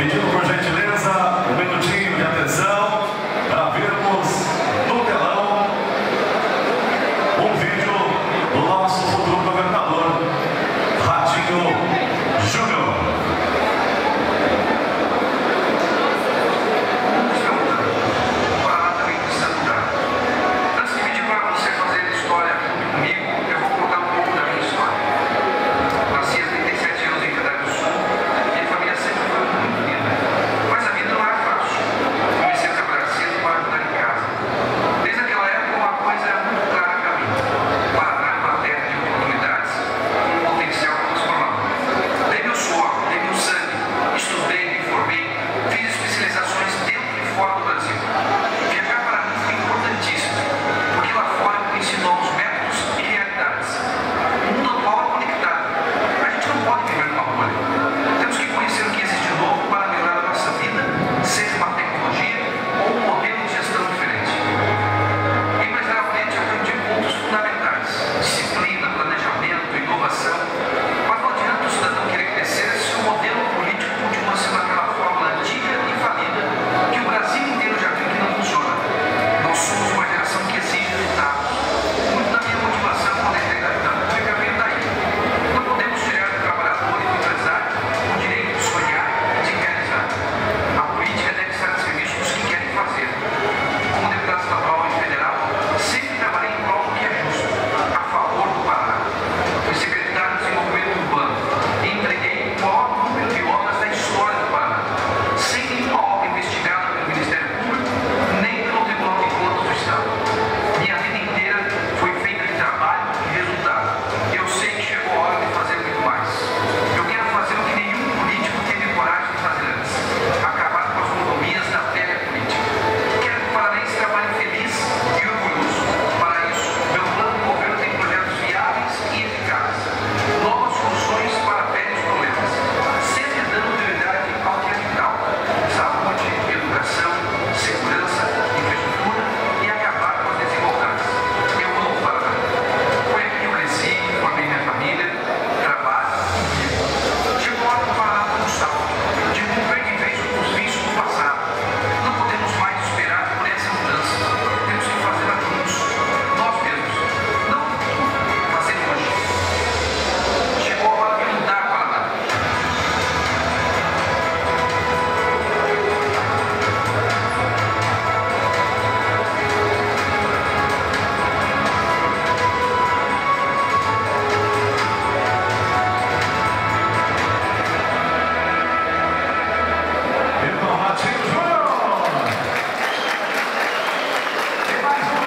Pidió